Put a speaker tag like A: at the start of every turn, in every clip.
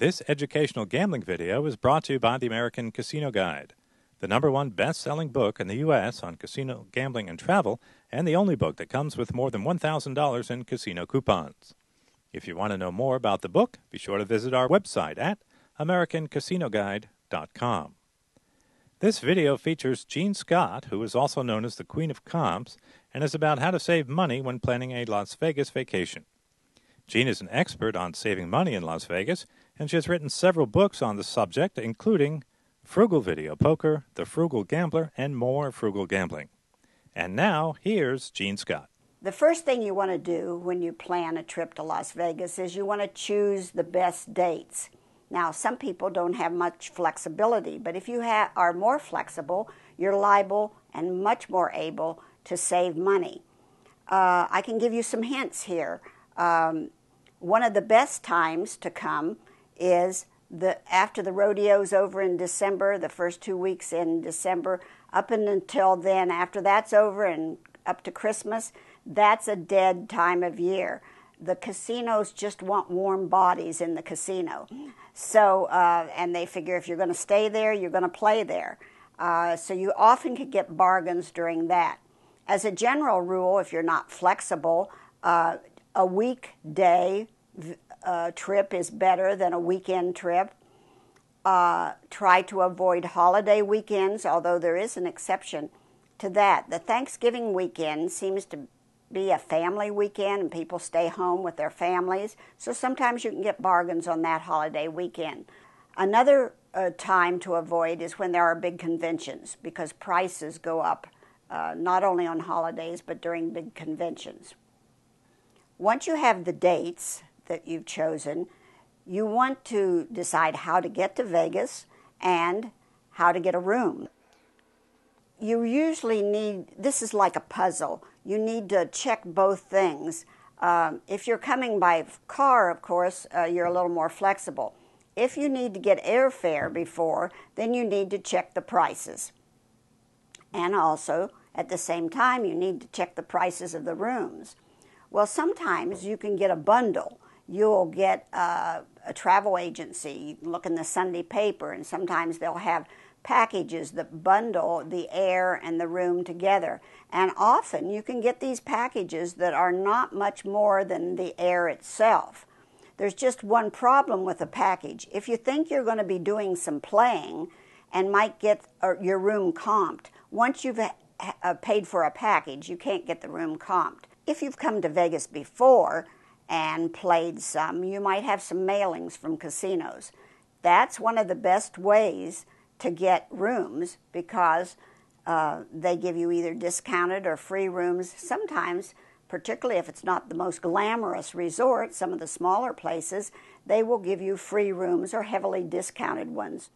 A: This educational gambling video is brought to you by the American Casino Guide, the number one best selling book in the U.S. on casino gambling and travel, and the only book that comes with more than $1,000 in casino coupons. If you want to know more about the book, be sure to visit our website at AmericanCasinoGuide.com. This video features Jean Scott, who is also known as the Queen of Comps, and is about how to save money when planning a Las Vegas vacation. Jean is an expert on saving money in Las Vegas, and she has written several books on the subject, including Frugal Video Poker, The Frugal Gambler, and More Frugal Gambling. And now, here's Jean Scott.
B: The first thing you want to do when you plan a trip to Las Vegas is you want to choose the best dates. Now, some people don't have much flexibility, but if you ha- are more flexible, you're liable and much more able to save money. Uh, I can give you some hints here. Um, one of the best times to come is the after the rodeo's over in December, the first two weeks in December, up and until then. After that's over and up to Christmas, that's a dead time of year. The casinos just want warm bodies in the casino. So, uh, and they figure if you're going to stay there, you're going to play there. Uh, so you often can get bargains during that. As a general rule, if you're not flexible, uh, a weekday uh, trip is better than a weekend trip. Uh, try to avoid holiday weekends, although there is an exception to that. The Thanksgiving weekend seems to be a family weekend and people stay home with their families. So sometimes you can get bargains on that holiday weekend. Another uh, time to avoid is when there are big conventions because prices go up uh, not only on holidays but during big conventions. Once you have the dates that you've chosen, you want to decide how to get to Vegas and how to get a room you usually need this is like a puzzle. You need to check both things. Um, if you're coming by car, of course, uh, you're a little more flexible. If you need to get airfare before, then you need to check the prices. And also, at the same time, you need to check the prices of the rooms. Well, sometimes you can get a bundle. You'll get uh, a travel agency. Look in the Sunday paper, and sometimes they'll have packages that bundle the air and the room together. And often you can get these packages that are not much more than the air itself. There's just one problem with a package. If you think you're going to be doing some playing and might get your room comped, once you've paid for a package, you can't get the room comped. If you've come to Vegas before and played some, you might have some mailings from casinos. That's one of the best ways to get rooms because uh, they give you either discounted or free rooms. Sometimes, particularly if it's not the most glamorous resort, some of the smaller places, they will give you free rooms or heavily discounted ones.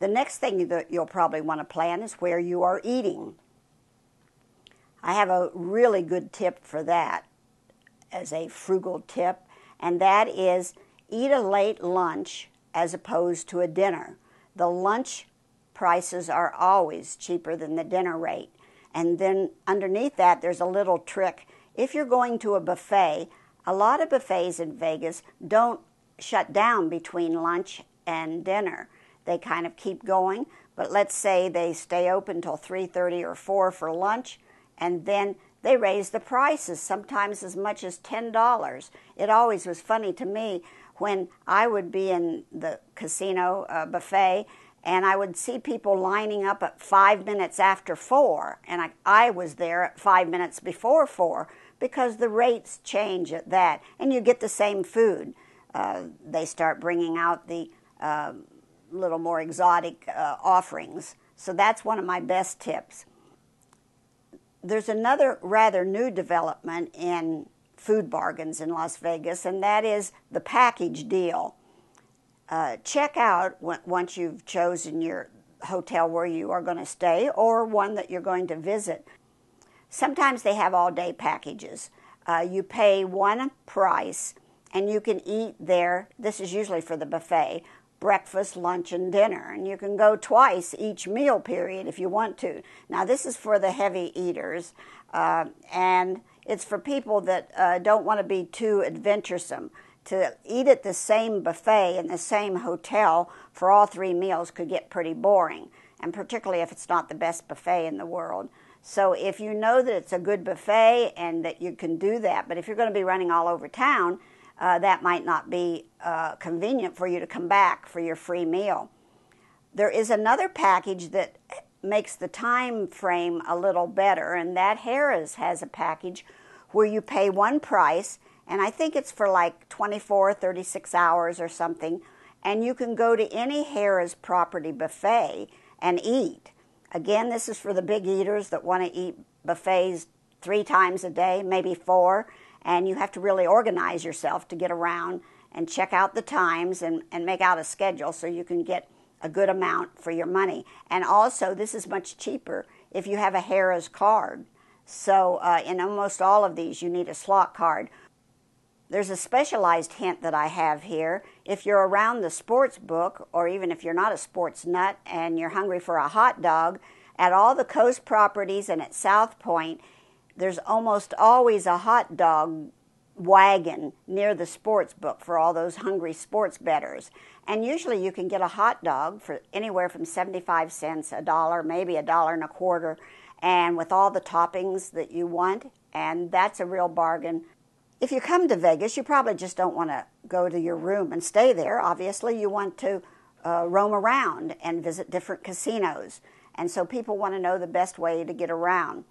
B: The next thing that you'll probably want to plan is where you are eating. I have a really good tip for that as a frugal tip, and that is eat a late lunch as opposed to a dinner. The lunch prices are always cheaper than the dinner rate. And then underneath that, there's a little trick. If you're going to a buffet, a lot of buffets in Vegas don't shut down between lunch and dinner. They kind of keep going, but let's say they stay open till 3:30 or 4 for lunch and then they raise the prices sometimes as much as $10. It always was funny to me when I would be in the casino uh, buffet and I would see people lining up at five minutes after four, and I, I was there at five minutes before four because the rates change at that, and you get the same food. Uh, they start bringing out the uh, little more exotic uh, offerings. So that's one of my best tips. There's another rather new development in food bargains in Las Vegas, and that is the package deal uh, check out once you've chosen your hotel where you are going to stay or one that you're going to visit. Sometimes they have all day packages. Uh, you pay one price and you can eat there. This is usually for the buffet breakfast, lunch, and dinner. And you can go twice each meal period if you want to. Now, this is for the heavy eaters, uh, and it's for people that uh, don't want to be too adventuresome to eat at the same buffet in the same hotel for all three meals could get pretty boring, and particularly if it's not the best buffet in the world. So if you know that it's a good buffet and that you can do that, but if you're going to be running all over town, uh, that might not be uh, convenient for you to come back for your free meal. There is another package that makes the time frame a little better, and that Harrah's has a package where you pay one price, and I think it's for like 24, 36 hours or something, and you can go to any Harrah's property buffet and eat. Again, this is for the big eaters that want to eat buffets three times a day, maybe four, and you have to really organize yourself to get around and check out the times and, and make out a schedule so you can get a good amount for your money. And also, this is much cheaper if you have a Harrah's card. So, uh, in almost all of these, you need a slot card. There's a specialized hint that I have here. If you're around the sports book, or even if you're not a sports nut and you're hungry for a hot dog, at all the coast properties and at South Point, there's almost always a hot dog wagon near the sports book for all those hungry sports bettors. And usually you can get a hot dog for anywhere from 75 cents, a dollar, maybe a dollar and a quarter, and with all the toppings that you want. And that's a real bargain if you come to Vegas, you probably just don't want to go to your room and stay there. Obviously, you want to uh, roam around and visit different casinos. And so people want to know the best way to get around.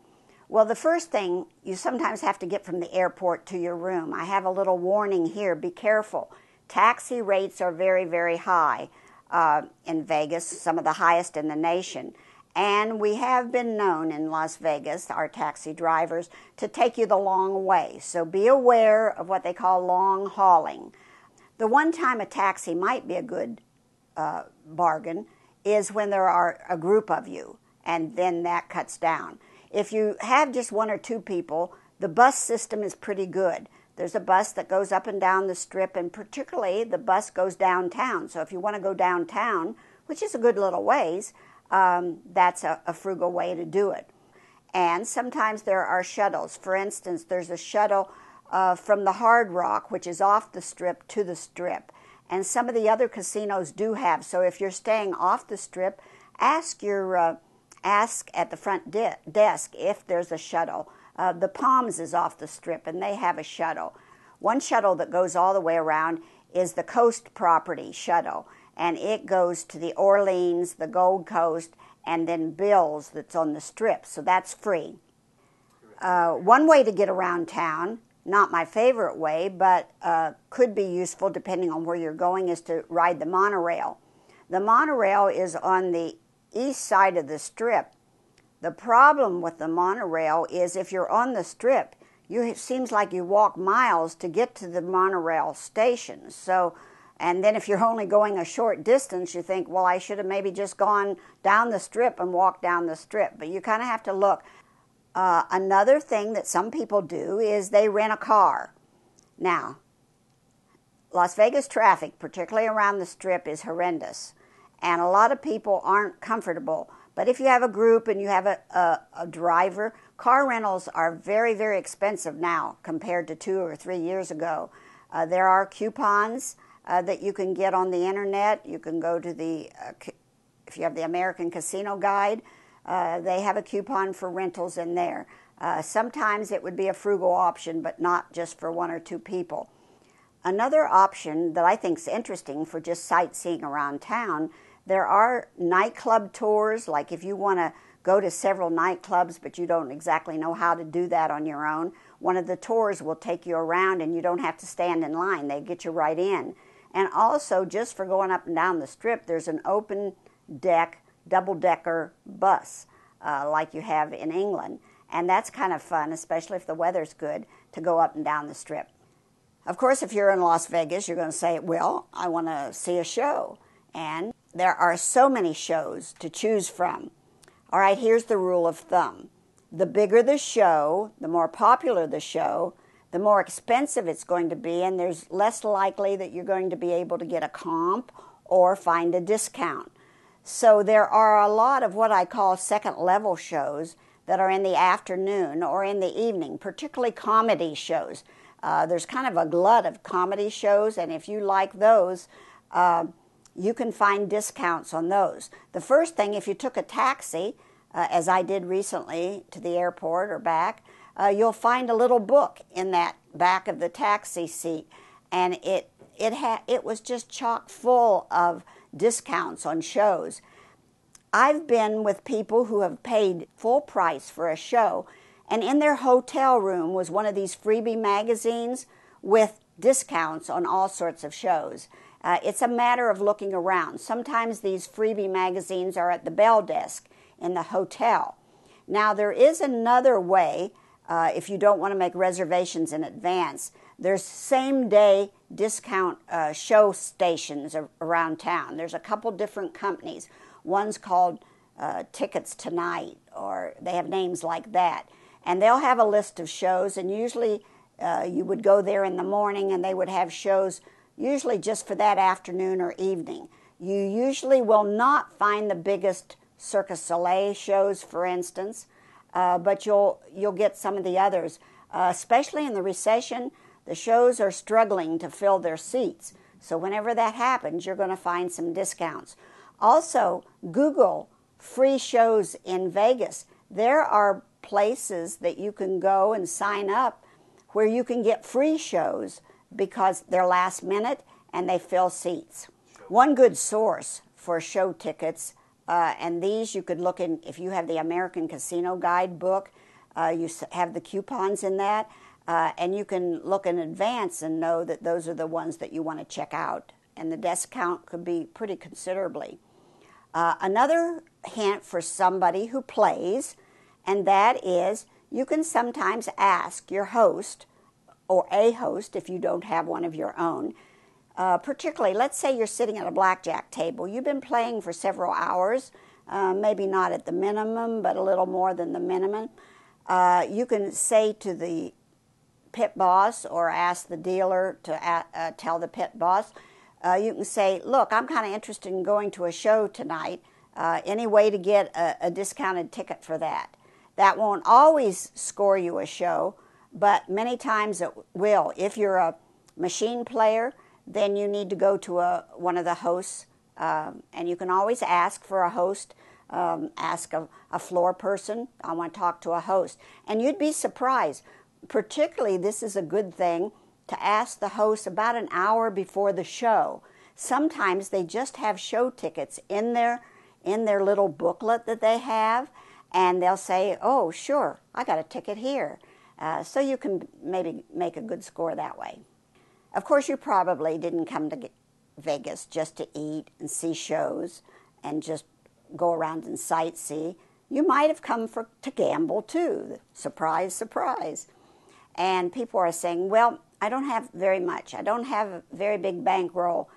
B: Well, the first thing you sometimes have to get from the airport to your room. I have a little warning here be careful. Taxi rates are very, very high uh, in Vegas, some of the highest in the nation. And we have been known in Las Vegas, our taxi drivers, to take you the long way. So be aware of what they call long hauling. The one time a taxi might be a good uh, bargain is when there are a group of you, and then that cuts down. If you have just one or two people, the bus system is pretty good. There's a bus that goes up and down the strip, and particularly the bus goes downtown. So if you want to go downtown, which is a good little ways, um, that's a, a frugal way to do it. And sometimes there are shuttles. For instance, there's a shuttle uh, from the Hard Rock, which is off the strip, to the strip. And some of the other casinos do have. So if you're staying off the strip, ask your uh, ask at the front de- desk if there's a shuttle. Uh, the Palms is off the strip, and they have a shuttle. One shuttle that goes all the way around is the Coast Property shuttle, and it goes to the Orleans, the Gold Coast, and then Bill's that's on the strip. So that's free. Uh, one way to get around town, not my favorite way, but uh, could be useful depending on where you're going, is to ride the monorail. The monorail is on the east side of the strip. The problem with the monorail is if you're on the strip, you, it seems like you walk miles to get to the monorail station. So and then if you're only going a short distance, you think, well, I should have maybe just gone down the strip and walked down the strip. But you kind of have to look. Uh, another thing that some people do is they rent a car. Now, Las Vegas traffic, particularly around the strip, is horrendous. And a lot of people aren't comfortable. But if you have a group and you have a, a, a driver, car rentals are very, very expensive now compared to two or three years ago. Uh, there are coupons uh, that you can get on the internet. You can go to the, uh, if you have the American Casino Guide, uh, they have a coupon for rentals in there. Uh, sometimes it would be a frugal option, but not just for one or two people. Another option that I think is interesting for just sightseeing around town, there are nightclub tours. Like if you want to go to several nightclubs, but you don't exactly know how to do that on your own, one of the tours will take you around and you don't have to stand in line. They get you right in. And also, just for going up and down the strip, there's an open deck, double decker bus uh, like you have in England. And that's kind of fun, especially if the weather's good, to go up and down the strip. Of course, if you're in Las Vegas, you're going to say, Well, I want to see a show. And there are so many shows to choose from. All right, here's the rule of thumb the bigger the show, the more popular the show, the more expensive it's going to be, and there's less likely that you're going to be able to get a comp or find a discount. So there are a lot of what I call second level shows that are in the afternoon or in the evening, particularly comedy shows. Uh, there's kind of a glut of comedy shows, and if you like those, uh, you can find discounts on those. The first thing, if you took a taxi, uh, as I did recently to the airport or back, uh, you'll find a little book in that back of the taxi seat, and it it had it was just chock full of discounts on shows. I've been with people who have paid full price for a show, and in their hotel room was one of these freebie magazines with discounts on all sorts of shows. Uh, it's a matter of looking around. Sometimes these freebie magazines are at the bell desk in the hotel. Now, there is another way uh, if you don't want to make reservations in advance. There's same day discount uh, show stations around town. There's a couple different companies. One's called uh, Tickets Tonight, or they have names like that. And they'll have a list of shows, and usually uh, you would go there in the morning and they would have shows usually just for that afternoon or evening. You usually will not find the biggest Cirque du Soleil shows, for instance, uh, but you'll you'll get some of the others. Uh, especially in the recession, the shows are struggling to fill their seats. So whenever that happens, you're going to find some discounts. Also, Google free shows in Vegas. There are places that you can go and sign up where you can get free shows because they're last minute and they fill seats. One good source for show tickets uh, and these you could look in if you have the American Casino Guide book. Uh, you have the coupons in that, uh, and you can look in advance and know that those are the ones that you want to check out. And the discount could be pretty considerably. Uh, another hint for somebody who plays, and that is you can sometimes ask your host or a host if you don't have one of your own uh, particularly, let's say you're sitting at a blackjack table. You've been playing for several hours, uh, maybe not at the minimum, but a little more than the minimum. Uh, you can say to the pit boss or ask the dealer to uh, tell the pit boss, uh, you can say, Look, I'm kind of interested in going to a show tonight. Uh, any way to get a, a discounted ticket for that? That won't always score you a show, but many times it will. If you're a machine player, then you need to go to a, one of the hosts, um, and you can always ask for a host. Um, ask a, a floor person, I want to talk to a host. And you'd be surprised. Particularly, this is a good thing to ask the host about an hour before the show. Sometimes they just have show tickets in their in their little booklet that they have, and they'll say, "Oh, sure, I got a ticket here." Uh, so you can maybe make a good score that way. Of course, you probably didn't come to Vegas just to eat and see shows and just go around and sightsee. You might have come for, to gamble too. Surprise, surprise. And people are saying, well, I don't have very much. I don't have a very big bankroll.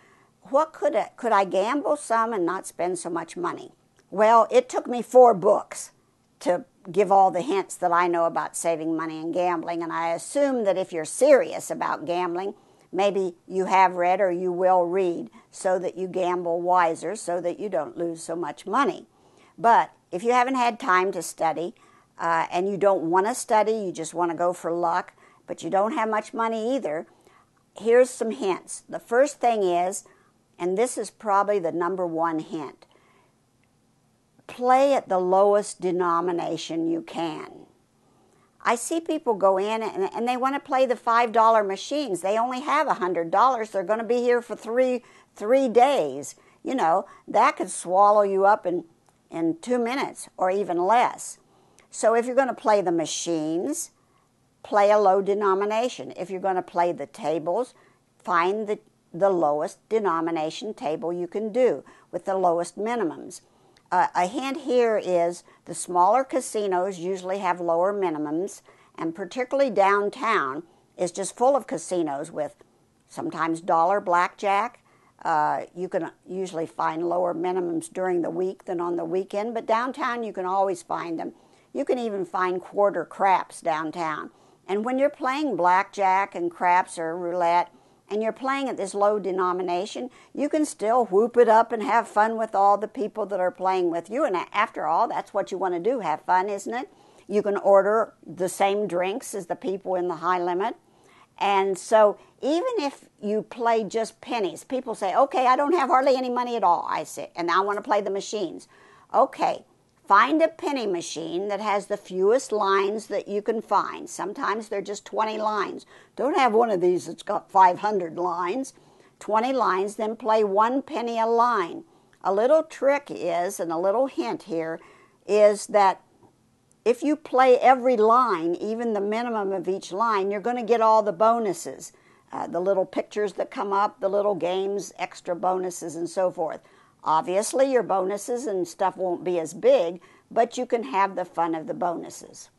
B: What could I, could I gamble some and not spend so much money? Well, it took me four books to give all the hints that I know about saving money and gambling. And I assume that if you're serious about gambling, maybe you have read or you will read so that you gamble wiser, so that you don't lose so much money. But if you haven't had time to study uh, and you don't want to study, you just want to go for luck, but you don't have much money either, here's some hints. The first thing is, and this is probably the number one hint play at the lowest denomination you can. I see people go in and, and they want to play the $5 machines. They only have a $100. They're going to be here for three, three days. You know, that could swallow you up in, in two minutes or even less. So if you're going to play the machines, play a low denomination. If you're going to play the tables, find the, the lowest denomination table you can do with the lowest minimums uh, a hint here is the smaller casinos usually have lower minimums, and particularly downtown is just full of casinos with sometimes dollar blackjack. Uh, you can usually find lower minimums during the week than on the weekend, but downtown you can always find them. You can even find quarter craps downtown. And when you're playing blackjack and craps or roulette, and you're playing at this low denomination, you can still whoop it up and have fun with all the people that are playing with you. And after all, that's what you want to do have fun, isn't it? You can order the same drinks as the people in the high limit. And so, even if you play just pennies, people say, okay, I don't have hardly any money at all. I say, and I want to play the machines. Okay, find a penny machine that has the fewest lines that you can find. Sometimes they're just 20 lines. Don't have one of these that's got 500 lines. 20 lines, then play one penny a line. A little trick is, and a little hint here, is that if you play every line, even the minimum of each line, you're going to get all the bonuses. Uh, the little pictures that come up, the little games, extra bonuses, and so forth. Obviously, your bonuses and stuff won't be as big, but you can have the fun of the bonuses.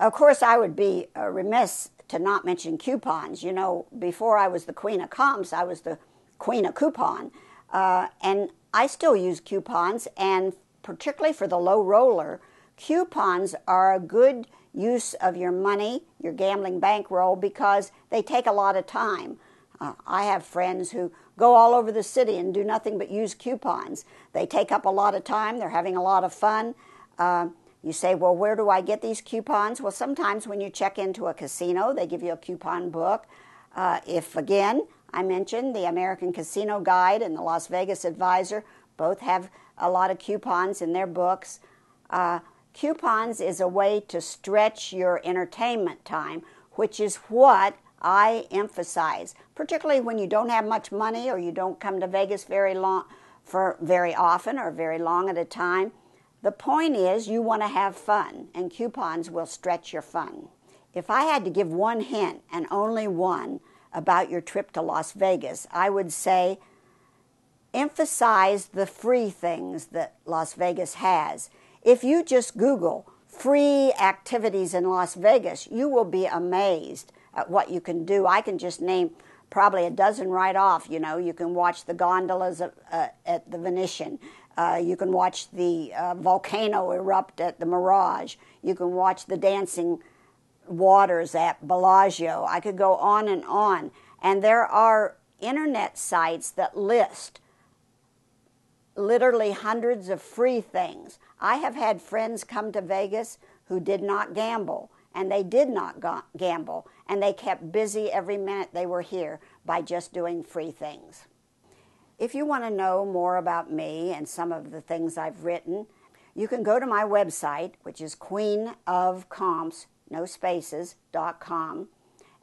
B: Of course, I would be uh, remiss to not mention coupons. You know, before I was the queen of comps, I was the queen of coupon. Uh, and I still use coupons, and particularly for the low roller, Coupons are a good use of your money, your gambling bankroll, because they take a lot of time. Uh, I have friends who go all over the city and do nothing but use coupons. They take up a lot of time, they're having a lot of fun. Uh, you say, well, where do I get these coupons? Well, sometimes when you check into a casino, they give you a coupon book. Uh, if, again, I mentioned the American Casino Guide and the Las Vegas Advisor both have a lot of coupons in their books. Uh, Coupons is a way to stretch your entertainment time, which is what I emphasize, particularly when you don't have much money or you don't come to Vegas very long for very often or very long at a time. The point is you want to have fun and coupons will stretch your fun. If I had to give one hint and only one about your trip to Las Vegas, I would say emphasize the free things that Las Vegas has. If you just Google free activities in Las Vegas, you will be amazed what you can do. I can just name probably a dozen right off. You know, you can watch the gondolas uh, at the Venetian. Uh, you can watch the uh, volcano erupt at the Mirage. You can watch the dancing waters at Bellagio. I could go on and on. And there are internet sites that list literally hundreds of free things. I have had friends come to Vegas who did not gamble, and they did not ga- gamble, and they kept busy every minute they were here by just doing free things. If you want to know more about me and some of the things I've written, you can go to my website, which is queenofcomps, no spaces.com.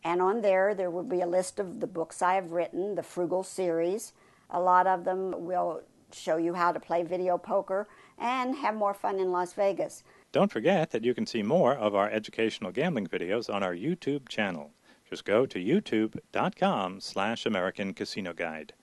B: And on there, there will be a list of the books I have written, the Frugal series. A lot of them will show you how to play video poker and have more fun in Las Vegas.
A: Don't forget that you can see more of our educational gambling videos on our YouTube channel. Just go to youtube.com slash American Casino Guide.